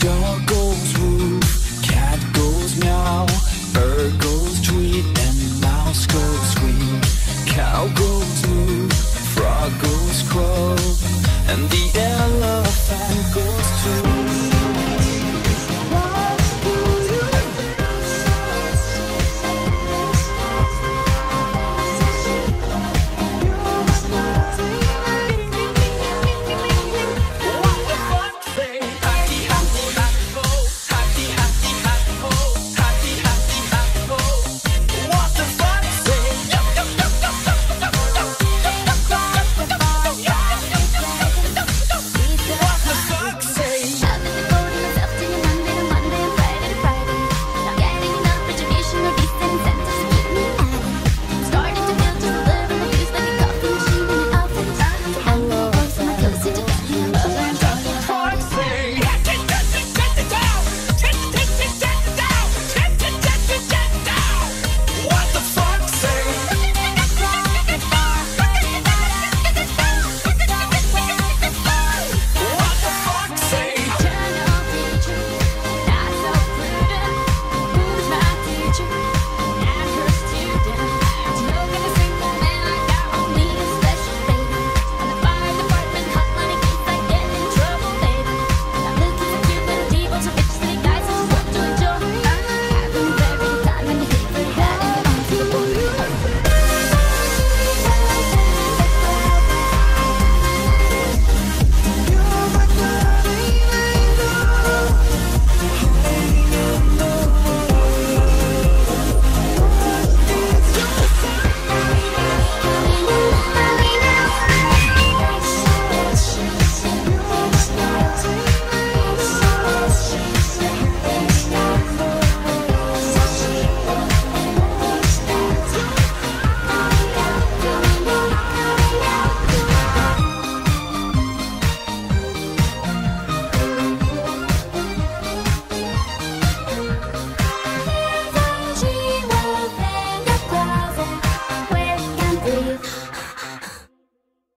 Don't go